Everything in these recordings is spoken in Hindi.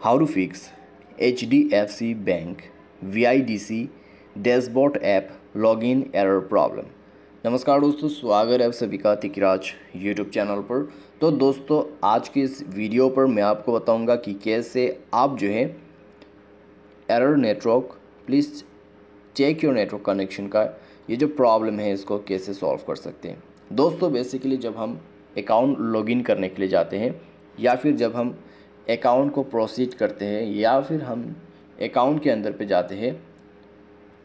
how to fix HDFC Bank VIDC dashboard app login error problem नमस्कार दोस्तों, स्वागत है आप सभी का तिकराज यूट्यूब चैनल पर। तो दोस्तों, आज के इस वीडियो पर मैं आपको बताऊँगा कि कैसे आप जो है error network please check your network connection का ये जो प्रॉब्लम है, इसको कैसे सॉल्व कर सकते हैं। दोस्तों बेसिकली जब हम अकाउंट लॉगिन करने के लिए जाते हैं, या फिर जब हम अकाउंट को प्रोसीड करते हैं या फिर हम अकाउंट के अंदर पे जाते हैं,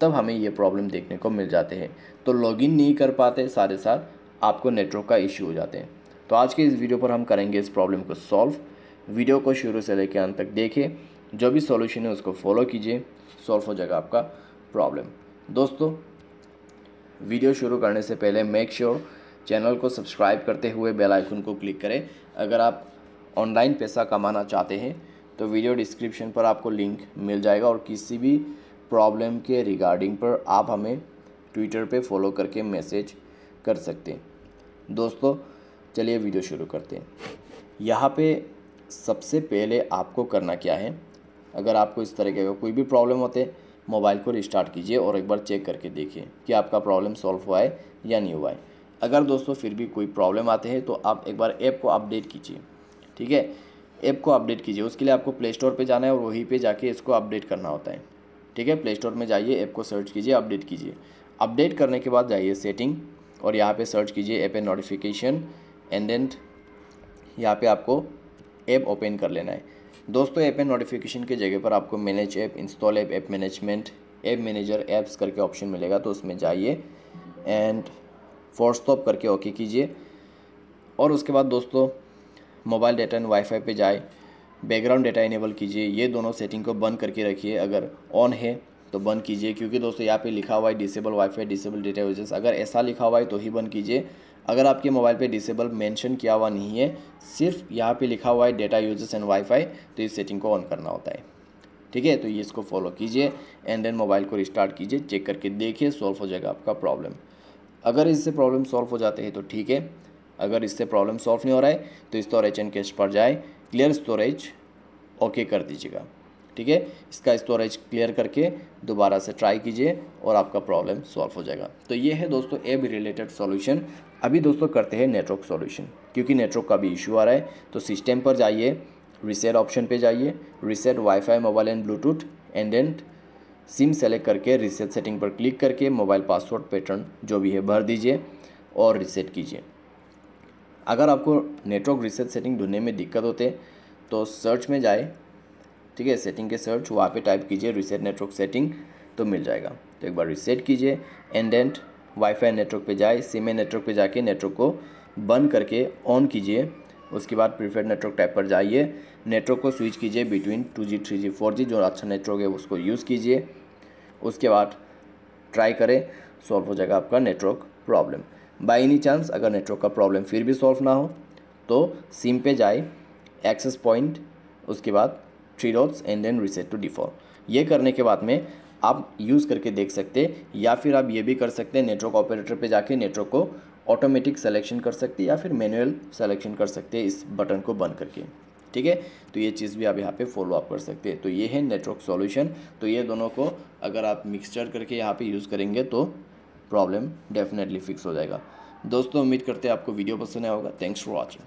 तब हमें ये प्रॉब्लम देखने को मिल जाते हैं। तो लॉगिन नहीं कर पाते सारे साथ, आपको नेटवर्क का इश्यू हो जाते हैं। तो आज के इस वीडियो पर हम करेंगे इस प्रॉब्लम को सॉल्व वीडियो को शुरू से लेकर अंत तक देखें। जो भी सॉल्यूशन है उसको फॉलो कीजिए। सॉल्व हो जाएगा आपका प्रॉब्लम दोस्तों वीडियो शुरू करने से पहले मेक श्योर sure चैनल को सब्सक्राइब करते हुए बेल आइकन को क्लिक करें। अगर आप ऑनलाइन पैसा कमाना चाहते हैं तो वीडियो डिस्क्रिप्शन पर आपको लिंक मिल जाएगा और किसी भी प्रॉब्लम के रिगार्डिंग पर आप हमें ट्विटर पे फॉलो करके मैसेज कर सकते हैं। दोस्तों, चलिए वीडियो शुरू करते हैं। यहाँ पे सबसे पहले आपको करना क्या है? अगर आपको इस तरीके का कोई भी प्रॉब्लम होते, मोबाइल को रिस्टार्ट कीजिए और एक बार चेक करके देखिए कि आपका प्रॉब्लम सॉल्व हुआ है या नहीं हुआ है। अगर दोस्तों फिर भी कोई प्रॉब्लम आते हैं तो आप एक बार ऐप को अपडेट कीजिए। ठीक है? ऐप को अपडेट कीजिए। उसके लिए आपको प्ले स्टोर पर जाना है और वहीं पर जाके इसको अपडेट करना होता है। ठीक है? प्ले स्टोर में जाइए ऐप को सर्च कीजिए अपडेट कीजिए। अपडेट करने के बाद जाइए सेटिंग और यहाँ पे सर्च कीजिए app and notification and and यहाँ पे आपको ऐप ओपन कर लेना है। दोस्तों ऐप एंड नोटिफिकेशन के जगह पर आपको manage app install app app management app manager apps करके ऑप्शन मिलेगा तो उसमें जाइए एंड फोर्स स्टॉप करके ओके कीजिए। और उसके बाद दोस्तों मोबाइल डेटा एंड वाईफाई पे जाए, बैकग्राउंड डेटा इनेबल कीजिए, ये दोनों सेटिंग को बंद करके रखिए। अगर ऑन है तो बंद कीजिए, क्योंकि दोस्तों यहाँ पे लिखा हुआ है disable wifi disable data usages अगर ऐसा लिखा हुआ है तो ही बंद कीजिए। अगर आपके मोबाइल पे डिसेबल मेंशन किया हुआ नहीं है, सिर्फ़ यहाँ पे लिखा हुआ है डेटा यूजेस एंड वाईफाई तो इस सेटिंग को ऑन करना होता है। ठीक है तो ये इसको फॉलो कीजिए एंड देन मोबाइल को रिस्टार्ट कीजिए चेक करके देखिए सॉल्व हो जाएगा आपका प्रॉब्लम अगर इससे प्रॉब्लम सॉल्व हो जाते हैं तो ठीक है। अगर इससे प्रॉब्लम सॉल्व नहीं हो रहा है तो स्टोरेज एंड कैश पर जाए क्लियर स्टोरेज ओके कर दीजिएगा। ठीक है? इसका स्टोरेज क्लियर करके दोबारा से ट्राई कीजिए और आपका प्रॉब्लम सॉल्व हो जाएगा। तो ये है दोस्तों एब रिलेटेड सॉल्यूशन अभी दोस्तों करते हैं नेटवर्क सॉल्यूशन क्योंकि नेटवर्क का भी इशू आ रहा है। तो सिस्टम पर जाइए रिसेट ऑप्शन पे जाइए reset wifi mobile and bluetooth and and SIM select करके रिसेट सेटिंग पर क्लिक करके मोबाइल पासवर्ड पैटर्न जो भी है, भर दीजिए और रिसेट कीजिए। अगर आपको नेटवर्क रिसेट सेटिंग ढूँढने में दिक्कत होते तो सर्च में जाए, ठीक है? सेटिंग के सर्च वहाँ पे टाइप कीजिए रिसेट नेटवर्क सेटिंग तो मिल जाएगा। तो एक बार रिसेट कीजिए एंड एंड वाईफाई नेटवर्क पे जाए सिम नेटवर्क पे जाके नेटवर्क को बंद करके ऑन कीजिए। उसके बाद प्रीफेड नेटवर्क टाइप पर जाइए। नेटवर्क को स्विच कीजिए between two G three G four G जो अच्छा नेटवर्क है, उसको यूज़ कीजिए। उसके बाद ट्राई करें सॉल्व हो जाएगा आपका network problem by any chance अगर नेटवर्क का प्रॉब्लम फिर भी सॉल्व ना हो तो सिम पे जाए एक्सेस पॉइंट उसके बाद three dots and then reset to default ये करने के बाद में आप यूज़ करके देख सकते या फिर आप ये भी कर सकते हैं नेटवर्क ऑपरेटर पे जाके नेटवर्क को ऑटोमेटिक सेलेक्शन कर सकते या फिर मैनुअल सेलेक्शन कर सकते हैं इस बटन को बंद करके। ठीक है? तो ये चीज़ भी आप यहाँ पे फॉलो अप कर सकते हैं। तो ये है नेटवर्क सॉल्यूशन तो ये दोनों को अगर आप मिक्सचर करके यहाँ पे यूज़ करेंगे तो प्रॉब्लम डेफिनेटली फिक्स हो जाएगा। दोस्तों, उम्मीद करते हैं आपको वीडियो पसंद आया होगा। Thanks for watching